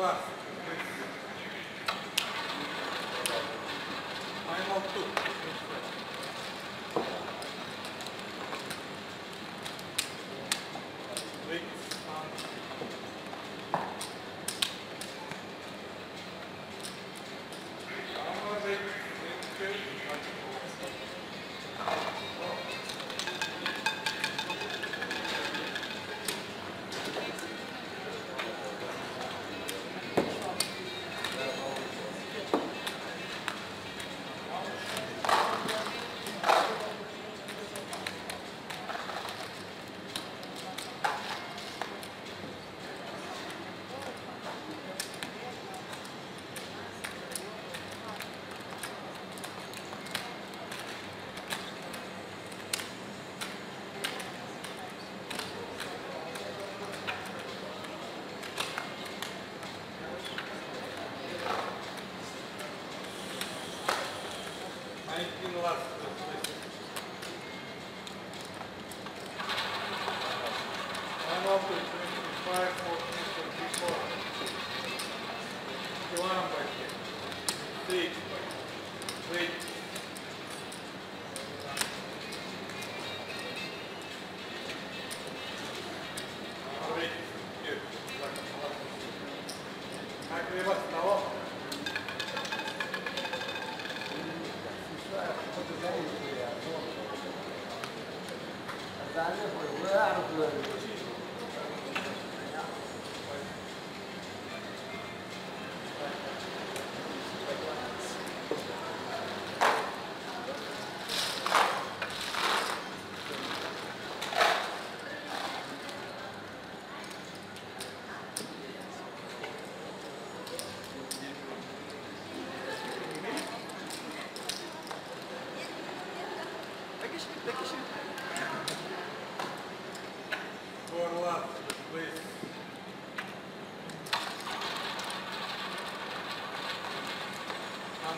lá.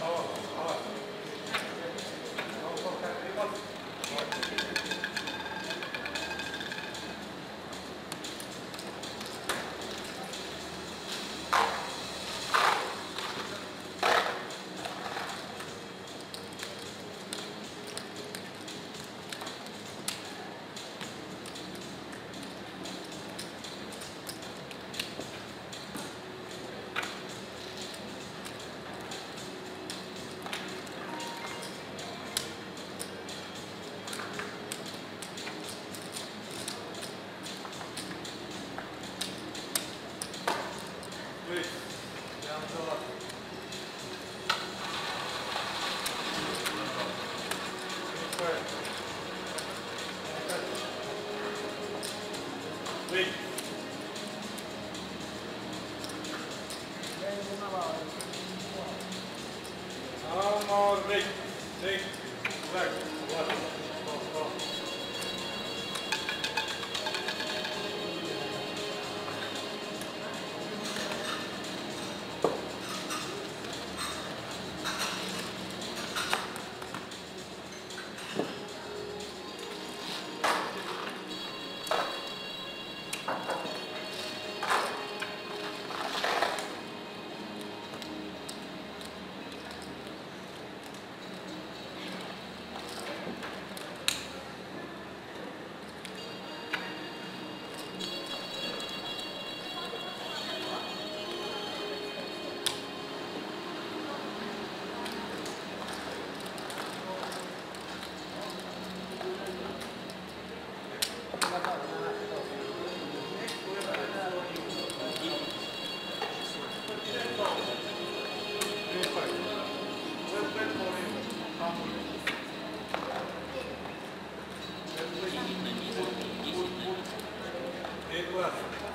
kako No more big, left, left, Final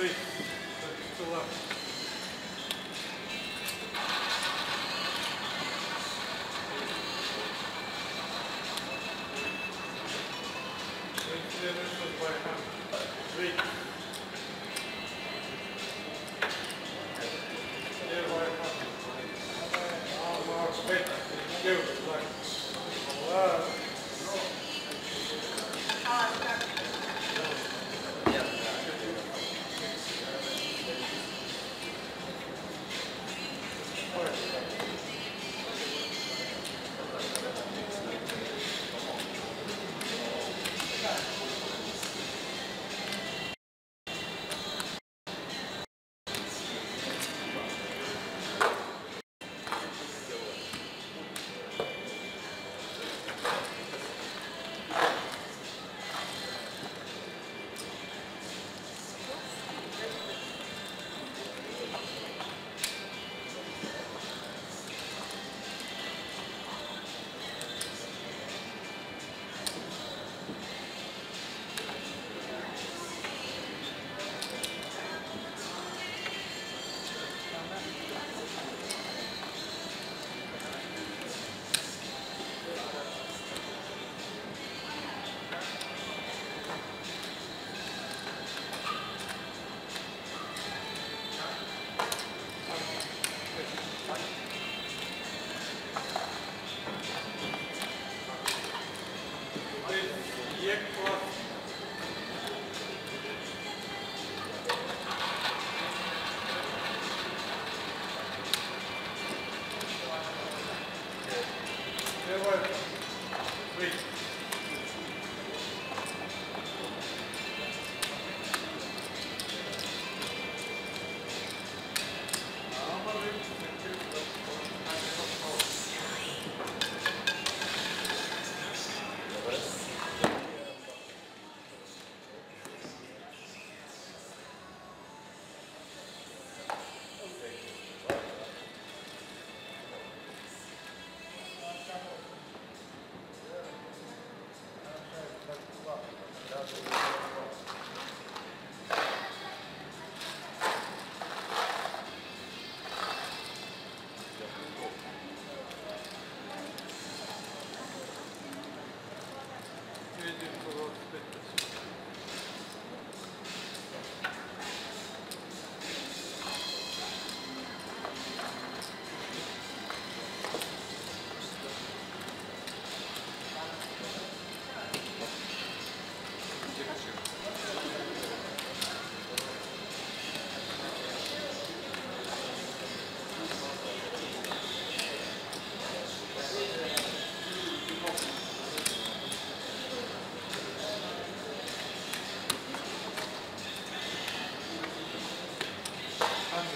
Oui.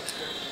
Pittsburgh.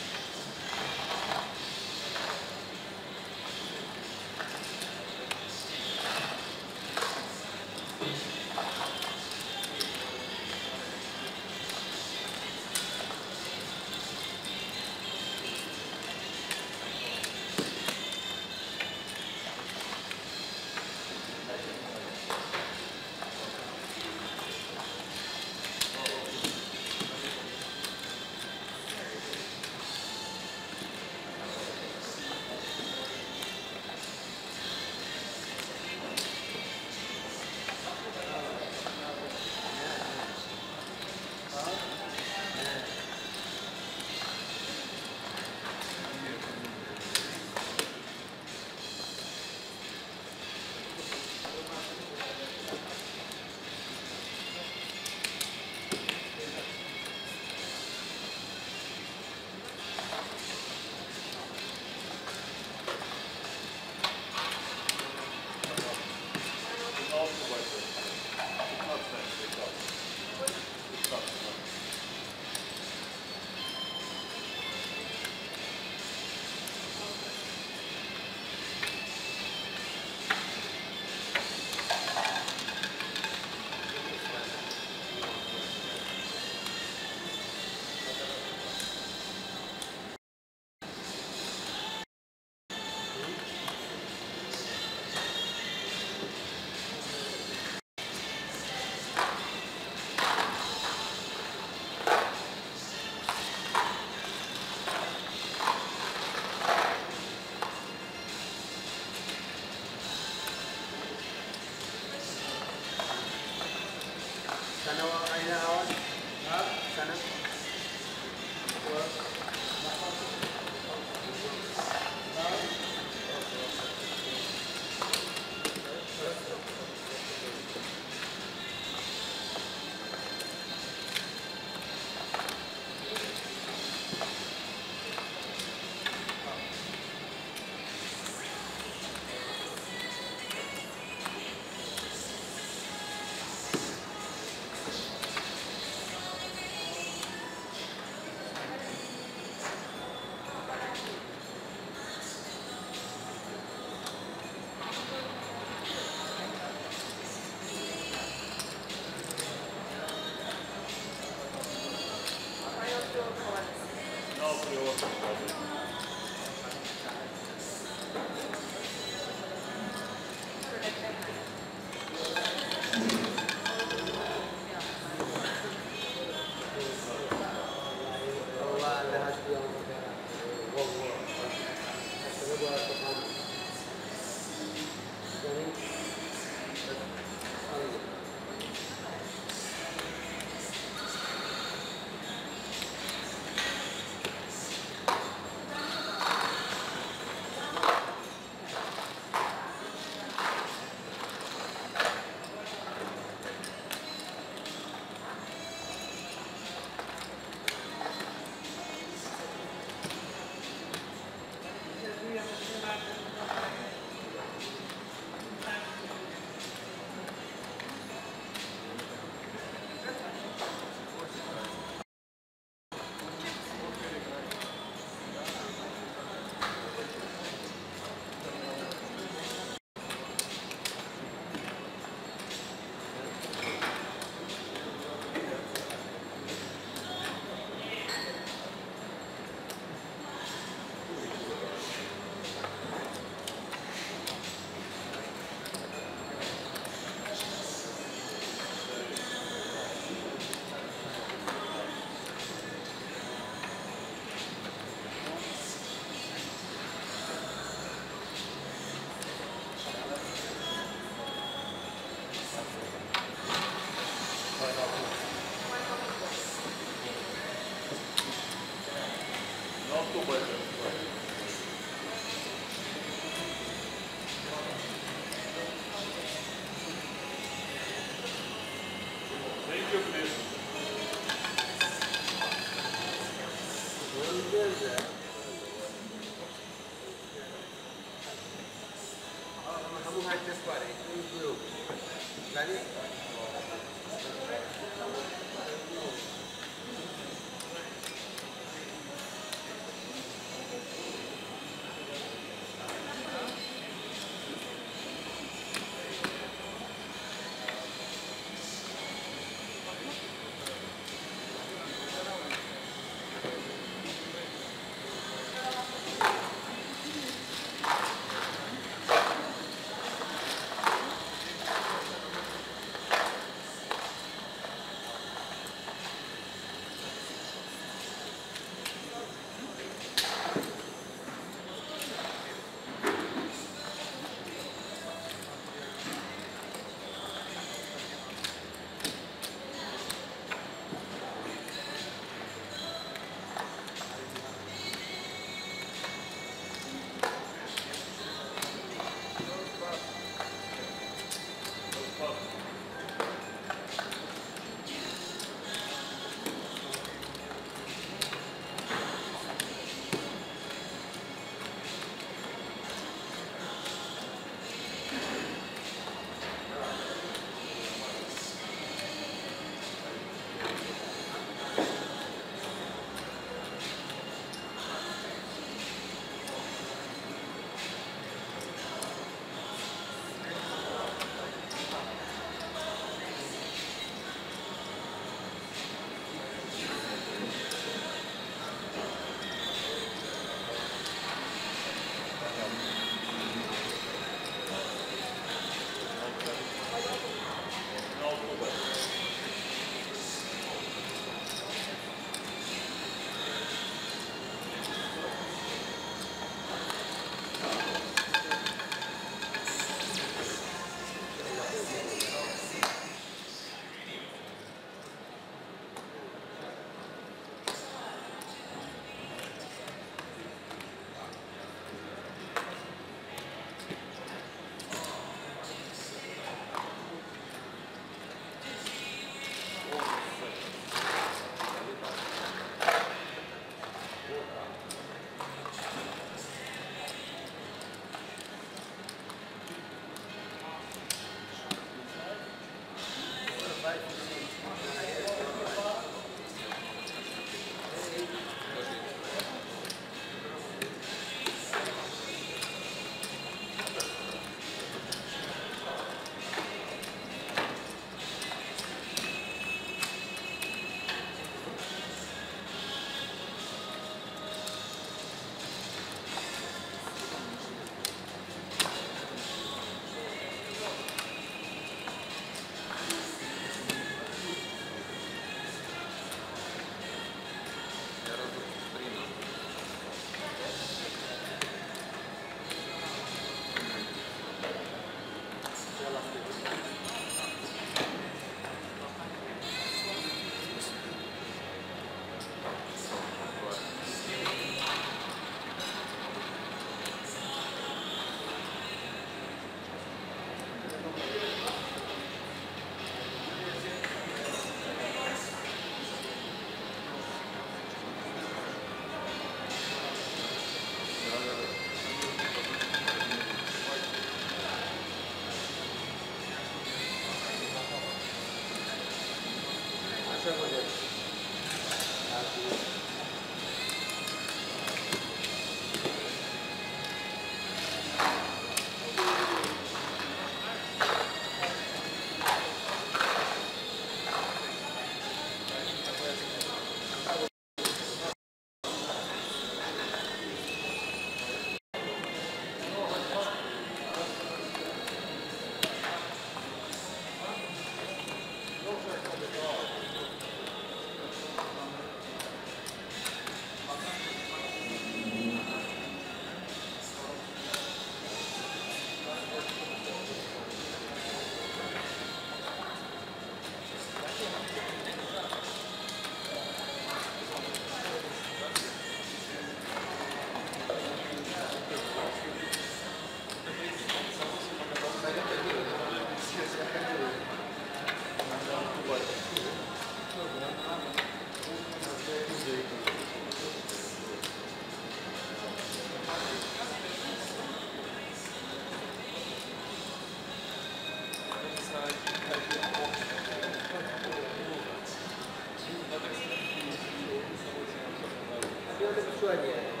conceptualidad.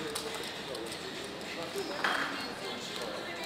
ファンクロワンのみをお持ち帰り。